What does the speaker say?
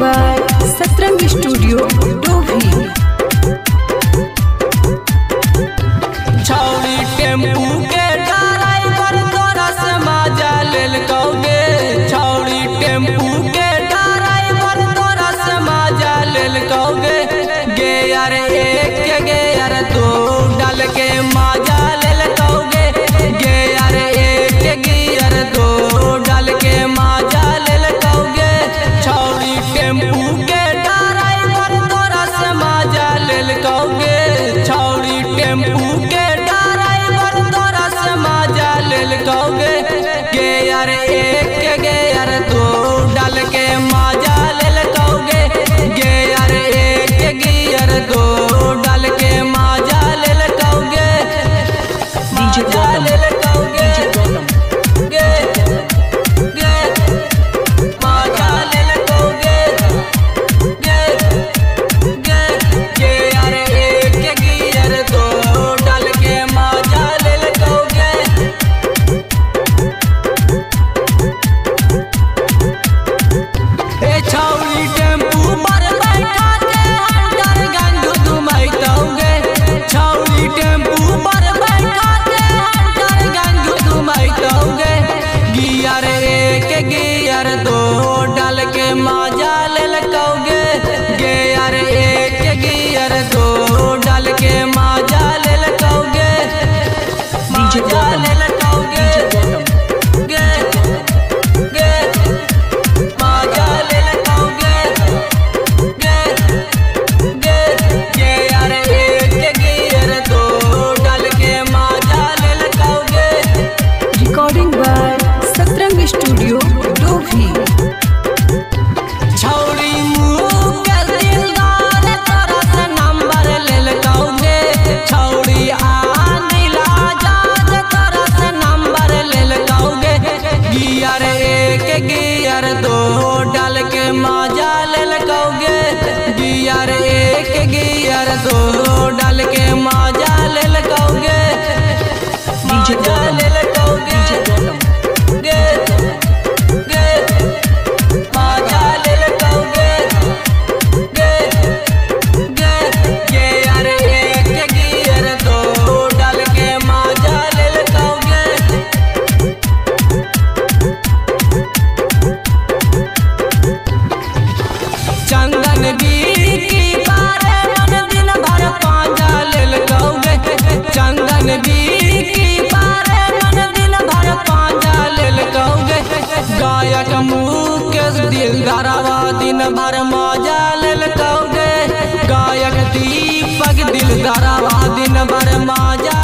By Satrang studio Dobhi. छावड़ी tempo मज़ा ले लटोगे सरसों डाल के माजा ले लगाओगे माजा ले भर मौजा ललकौगे गायक दीपक दिल दरा दिन भर मौजा